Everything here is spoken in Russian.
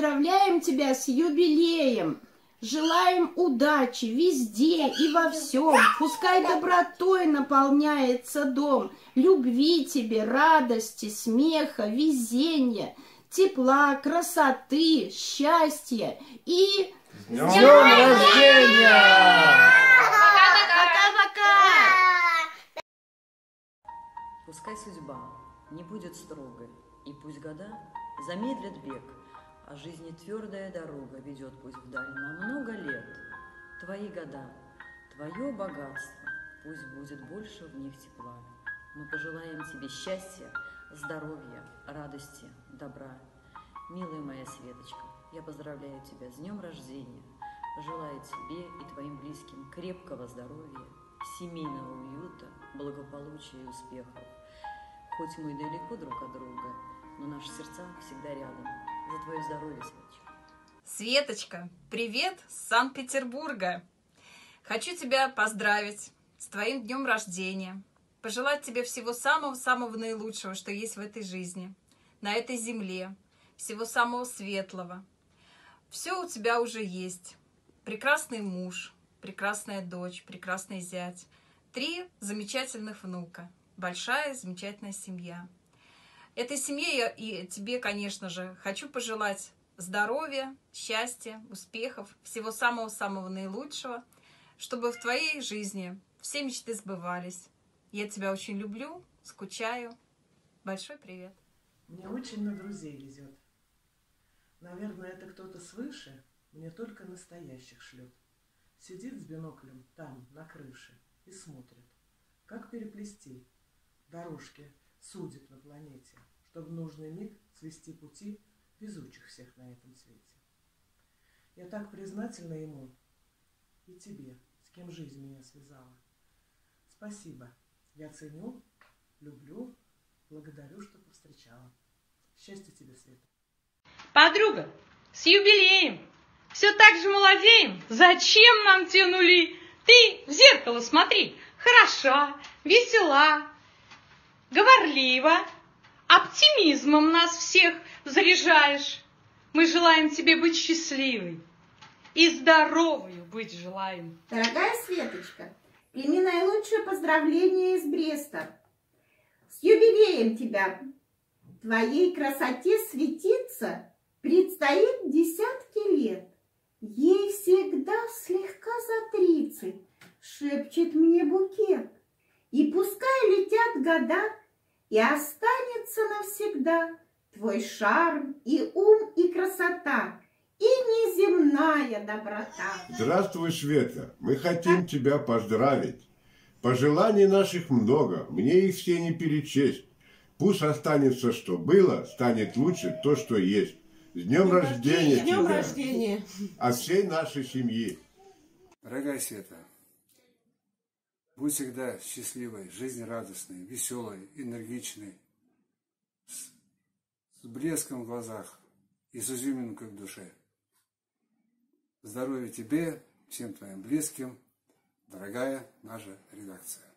поздравляем тебя с юбилеем. Желаем удачи везде и во всем. Пускай добротой наполняется дом. Любви тебе, радости, смеха, везения, тепла, красоты, счастья и... С днем рождения! Пока-пока! Пускай судьба не будет строгой, и пусть года замедлят бег, а жизни твердая дорога ведет пусть вдаль на много лет. Твои года, твое богатство, пусть будет больше в них тепла. Мы пожелаем тебе счастья, здоровья, радости, добра. Милая моя Светочка, я поздравляю тебя с днем рождения. Желаю тебе и твоим близким крепкого здоровья, семейного уюта, благополучия и успехов. Хоть мы далеко друг от друга, но наши сердца всегда рядом. За твое здоровье, Светочка. Светочка, привет с Санкт-Петербурга. Хочу тебя поздравить с твоим днем рождения. Пожелать тебе всего самого-самого наилучшего, что есть в этой жизни, на этой земле. Всего самого светлого. Все у тебя уже есть. Прекрасный муж, прекрасная дочь, прекрасный зять. Три замечательных внука. Большая замечательная семья. Этой семье я и тебе, конечно же, хочу пожелать здоровья, счастья, успехов, всего самого-самого наилучшего, чтобы в твоей жизни все мечты сбывались. Я тебя очень люблю, скучаю. Большой привет. Мне очень на друзей везет. Наверное, это кто-то свыше мне только настоящих шлет. Сидит с биноклем там, на крыше, и смотрит, как переплести дорожки судит на планете, чтобы в нужный миг свести пути везучих всех на этом свете. Я так признательна ему и тебе, с кем жизнь меня связала. Спасибо. Я ценю, люблю, благодарю, что повстречала. Счастья тебе, Света. Подруга, с юбилеем! Все так же молодеем? Зачем нам те нули? Ты в зеркало смотри, хороша, весела, говорлива, оптимизмом нас всех заряжаешь. Мы желаем тебе быть счастливой и здоровой быть желаем. Дорогая Светочка, прими наилучшее поздравление из Бреста. С юбилеем тебя! Твоей красоте светиться предстоит десятки лет. Ей всегда слегка за тридцать, шепчет мне букет. И пускай летят года, и останется навсегда Твой шарм и ум и красота, и неземная доброта. Здравствуй, Света. Мы хотим тебя поздравить. Пожеланий наших много, мне их все не перечесть. Пусть останется, что было, станет лучше то, что есть. С днем рождения С днем тебя. рождения! От всей нашей семьи. Дорогая Света, будь всегда счастливой, жизнерадостной, веселой, энергичной, с, с блеском в глазах и с изюминкой в душе. Здоровья тебе, всем твоим близким, дорогая наша редакция.